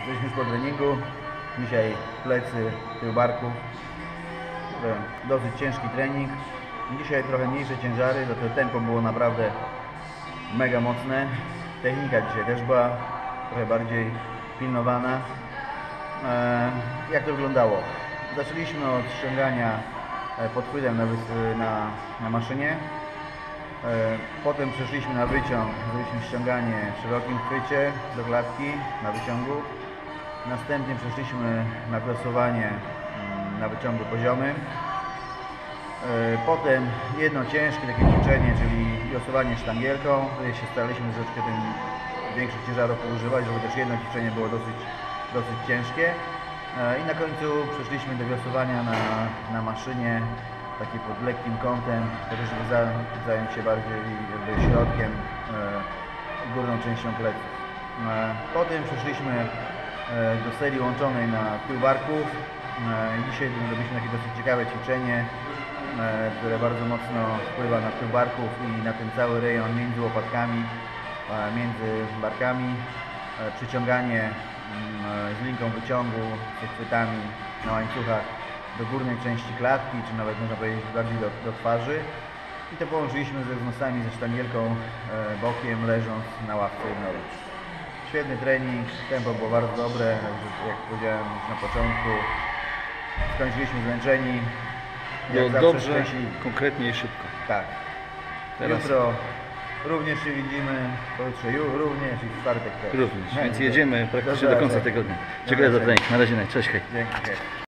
Jesteśmy już po treningu. Dzisiaj plecy, tył barków. Dosyć ciężki trening. Dzisiaj trochę mniejsze ciężary, za to tempo było naprawdę mega mocne. Technika dzisiaj też była trochę bardziej pilnowana. E, jak to wyglądało? Zaczęliśmy od ściągania e, podchwytem na, wys- na, na maszynie. E, Potem przeszliśmy na wyciąg, zrobiliśmy ściąganie w szerokim chwycie do klatki na wyciągu. Następnie przeszliśmy na klosowanie mm, na wyciągu poziomym. E, Potem jedno ciężkie takie ćwiczenie, czyli losowanie sztangielką. Tutaj się staraliśmy troszeczkę tym większych ciężarów używać, żeby też jedno ćwiczenie było dosyć, dosyć ciężkie. E, I na końcu przeszliśmy do wiosłowania na, na maszynie, takie pod lekkim kątem, żeby za, zająć się bardziej środkiem, e, górną częścią pleców. Potem przeszliśmy do serii łączonej na tył barków. E, Dzisiaj robiliśmy takie dosyć ciekawe ćwiczenie, e, które bardzo mocno wpływa na tył barków i na ten cały rejon między łopatkami, e, między barkami. E, Przyciąganie mm, e, z linką wyciągu, z chwytami na łańcuchach do górnej części klatki, czy nawet można powiedzieć bardziej do, do twarzy. I to połączyliśmy ze wznosami, ze sztangielką e, bokiem, leżąc na ławce jednoręcz. Świetny trening, tempo było bardzo dobre, jak powiedziałem już na początku, skończyliśmy zmęczeni. Jak Było zawsze dobrze, szczęśliwi. konkretnie i szybko. Tak. Teraz- Jutro również się widzimy, pojutrze ju- również i w czwartek też. Również, No, więc jedziemy praktycznie do końca tygodnia. Dziękuję za trening. Na razie, cześć, hej. Dzięki.